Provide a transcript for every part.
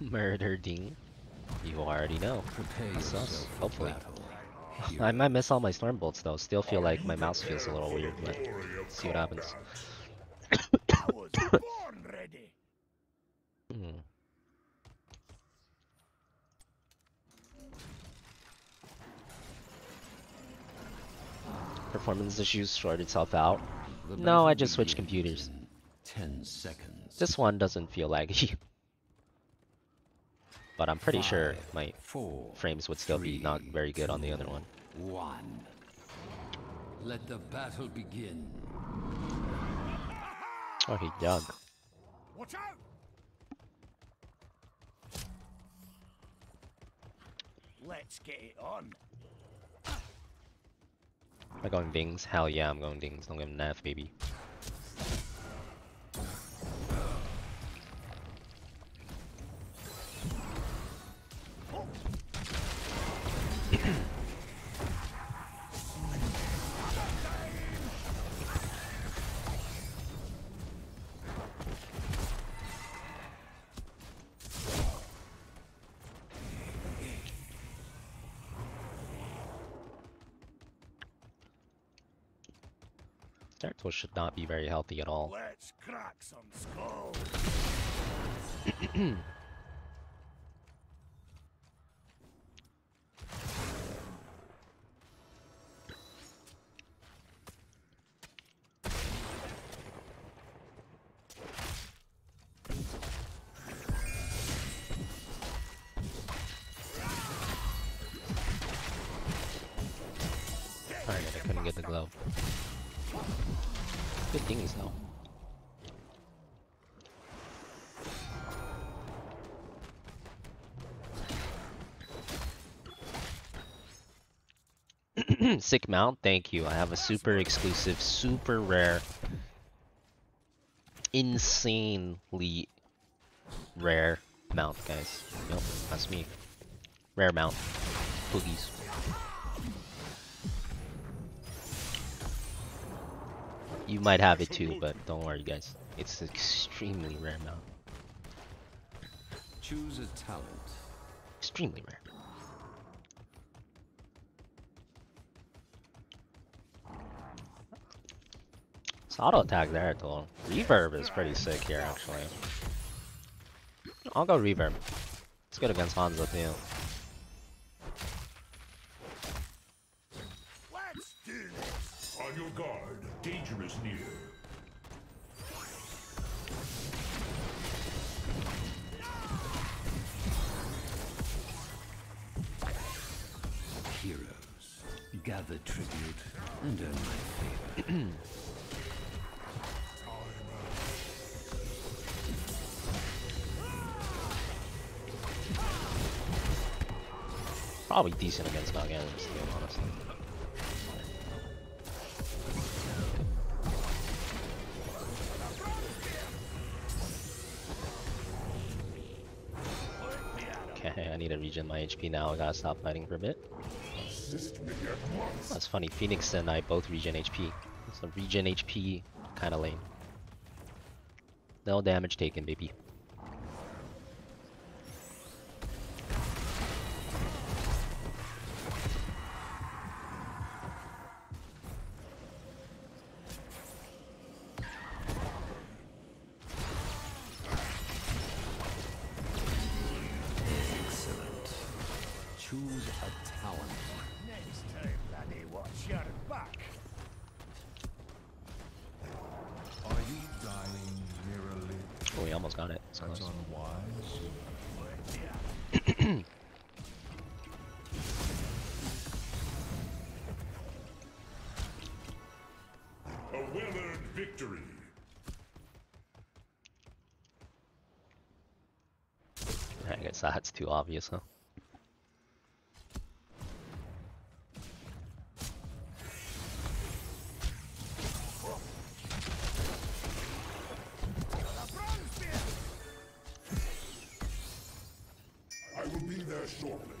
Murderding. You already know. Prepare That's us, yourself for hopefully. I might miss all my storm bolts though. Still feel like my mouse feels a little weird, but see what happens. I was born ready. Hmm. Performance issues sort itself out. No, I just switched computers. Ten seconds. This one doesn't feel laggy. but I'm pretty sure my four, frames would still be not very good on the other one. One. Let the battle begin. Oh, he dug. Watch out! Let's get it on. Am I going dings? Hell yeah, I'm going dings. Don't give him an baby. Zeratul should not be very healthy at all. Let's crack some skulls. Alright, I couldn't get the glove. Good dings though. Sick mount, thank you. I have a super exclusive, super rare, insanely rare mount, guys. Yep, that's me. Rare mount. Boogies. You might have it too, but don't worry, guys. It's extremely rare mount. Choose a talent. Extremely rare. It's auto attack there, though. Reverb is pretty sick here, actually. I'll go reverb. It's good against Hanzo too. On your guard. Danger is near. Heroes. Gather tribute and earn my favor. Probably decent against Gargantuans, to be honest. Need to regen my HP now. I gotta stop fighting for a bit. That's funny. Fenix and I both regen HP. It's a regen HP kind of lane. No damage taken, baby. Almost got it. It's as close. unwise? A well-earned victory. I guess that's too obvious, huh? Be there shortly.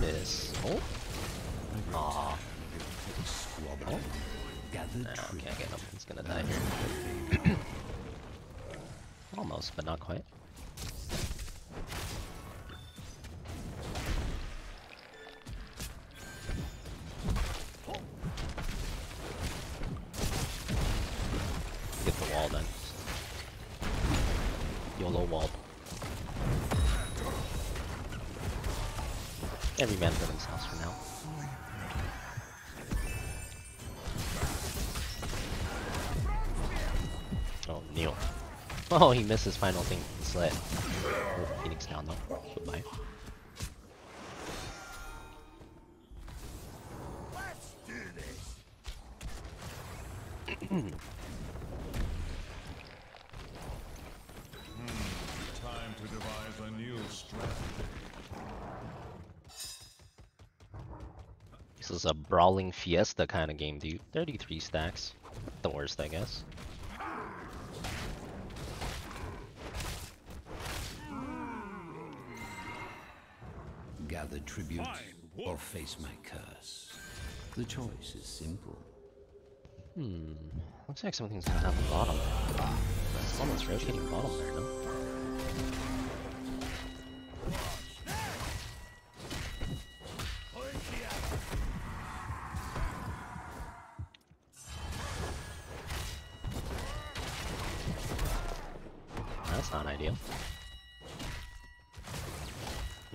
Miss. Oh. Aw. Squabble. Oh. Gather No, tribute. can't get him. He's gonna die here. Almost, but not quite. YOLO wall. Every man for themselves for now. Oh, Neil. Oh, he missed his final thing. Slit. Oh, Fenix down though. To a new strategy. This is a brawling fiesta kind of game, dude. 33 stacks. Not the worst, I guess. Gather tribute or face my curse. The choice is simple. Hmm. Looks like something's gonna happen bottom. Someone's rotating bottom there, no?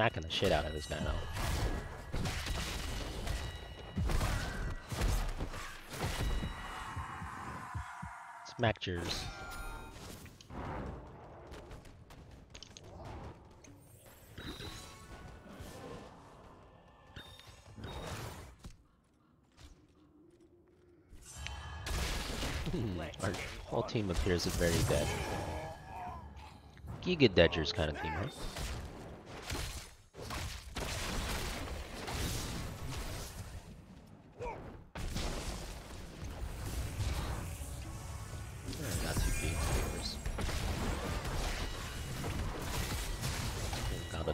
Knocking the shit out of this guy now. Smack yours. Hmm, Our whole team appears very dead. Giga Dedgers kind of team, right?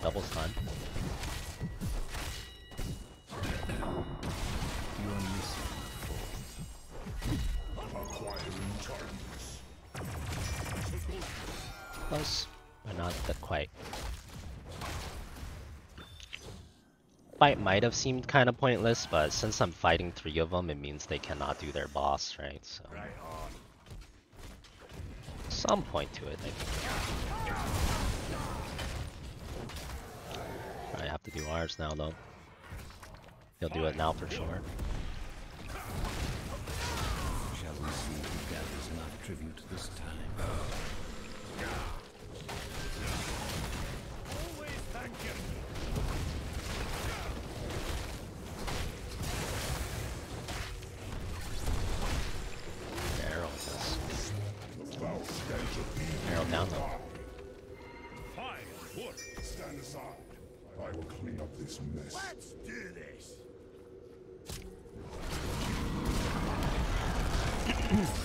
Double stun. You're missing Acquiring targets. Close, but not that quite. Fight might have seemed kind of pointless, but since I'm fighting three of them, it means they cannot do their boss, right? So Right on. some point to it, I think. I have to do ours now, though. He'll do it now for sure. Shall we see who gathers enough tribute this time? Always thank you. Arrow this. The foul stench of being Arrow down though. Fine, foot. Stand aside. I will clean up this mess. Let's do this.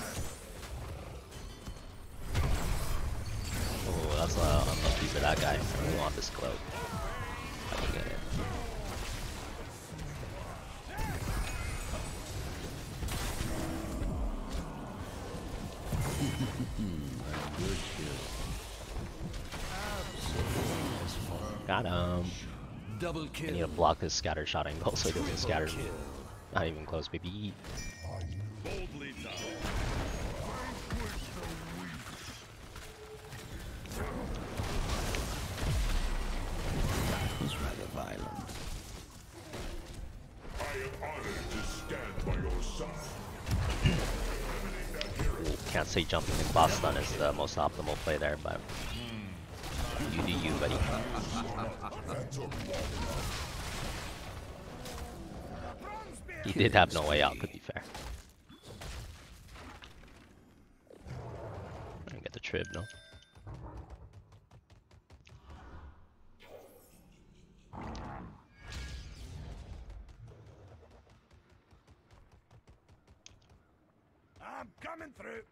Got him. Double I need to block this scatter shot angle so he doesn't scatter me. Not even close, baby. Boldly now. was rather violent. I am honored to stand by your side. Can't say jumping in boss stun is the most optimal play there, but you do you, buddy. He did have no way out, to be fair. I get the trib, no? I'm coming through.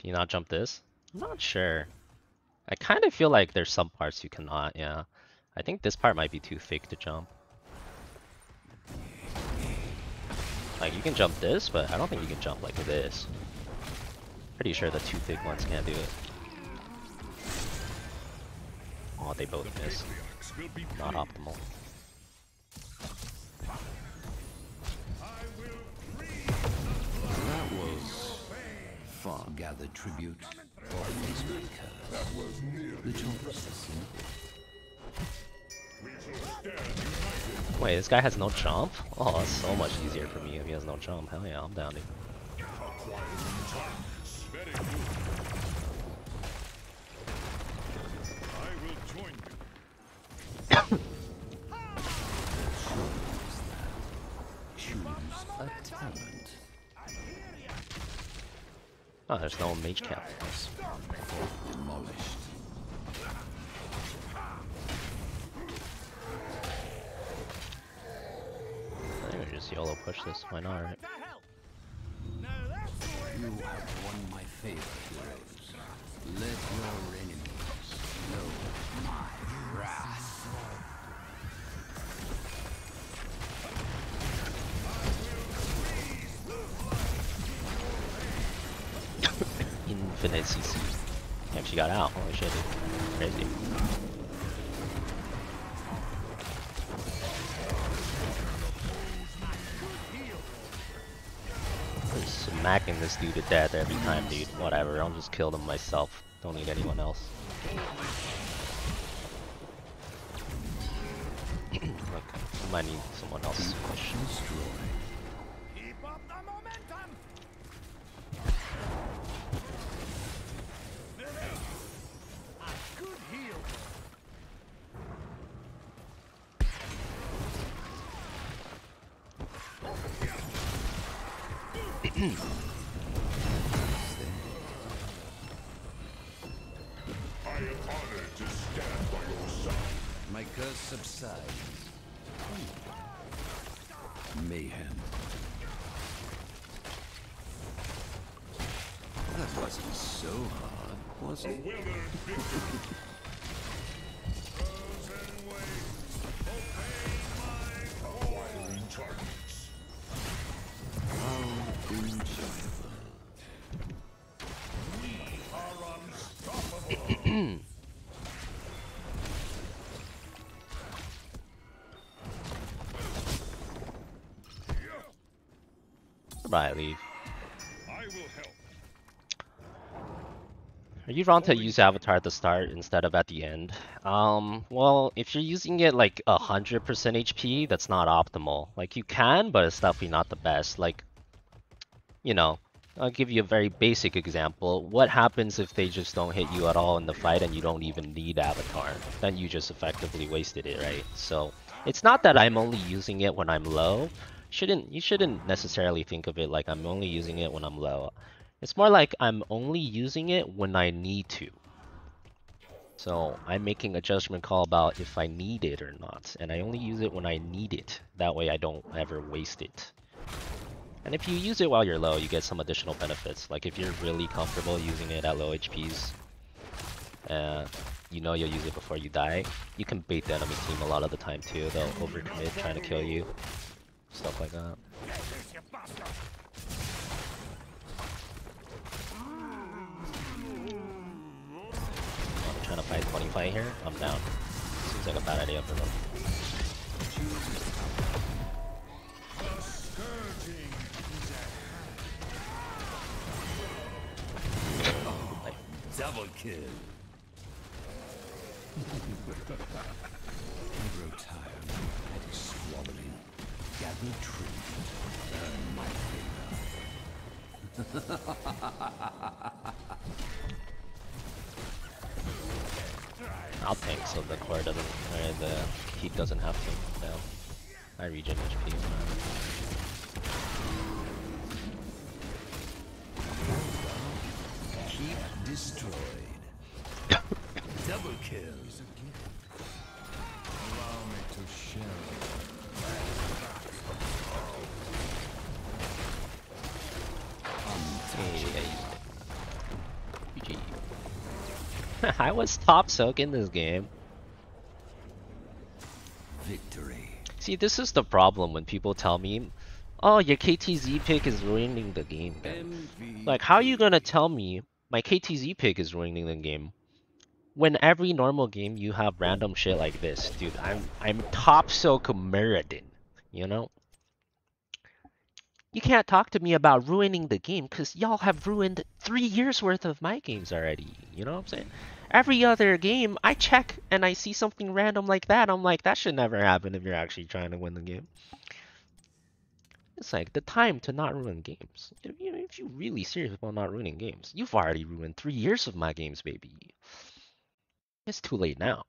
Can you not jump this? I'm not sure. I kind of feel like there's some parts you cannot, yeah. I think this part might be too fake to jump. Like, you can jump this, but I don't think you can jump like this. Pretty sure the two thick ones can't do it. Oh, they both be Not optimal. Gather tribute or face my curse. That was The choice is simple. We shall stand united. Wait, this guy has no jump? Oh, that's so much easier for me if he has no jump. Hell yeah, I'm down dude. I will join you. Choose a talent. Oh, there's no mage cap. Demolished. I think we just YOLO push this. Why not, right? You have won my favor, heroes. Let your enemies Infinite CC. Damn, she got out. Holy shit. Crazy. Smacking this dude to death every time, dude. Whatever, I'll just kill them myself. Don't need anyone else. Look, I might need someone else Mayhem. That wasn't so hard, was it? Bye, leave. I will help. Are you wrong to use Avatar at the start instead of at the end? Um, well, if you're using it like hundred percent HP, that's not optimal. Like you can, but it's definitely not the best. Like, you know, I'll give you a very basic example. What happens if they just don't hit you at all in the fight and you don't even need Avatar? Then you just effectively wasted it, right? So it's not that I'm only using it when I'm low. Shouldn't you shouldn't necessarily think of it like I'm only using it when I'm low. It's more like I'm only using it when I need to. So I'm making a judgment call about if I need it or not. And I only use it when I need it. That way I don't ever waste it. And if you use it while you're low, you get some additional benefits. Like if you're really comfortable using it at low HPs, uh, you know you'll use it before you die. You can bait the enemy team a lot of the time too. They'll overcommit trying to kill you. Stuff like that. Get this, you bastard. I'm trying to fight 20 fight here. I'm down. Seems like a bad idea for them. The scourging is at Like, Double kill. Gather tribute. Earn my favor. I'll tank so the core doesn't, or the heat doesn't have to. No. I regen HP. Keep destroyed. Double kill. I was top soak in this game. Victory. See, this is the problem when people tell me, Oh, your KTZ pick is ruining the game. man. Like, how are you gonna tell me my KTZ pick is ruining the game? When every normal game you have random shit like this, dude. I'm I'm top Silk Muradin, you know? You can't talk to me about ruining the game because y'all have ruined three years worth of my games already. You know what I'm saying? Every other game, I check and I see something random like that. I'm like, that should never happen if you're actually trying to win the game. It's like the time to not ruin games. If, you, if you're really serious about not ruining games, you've already ruined three years of my games, baby. It's too late now.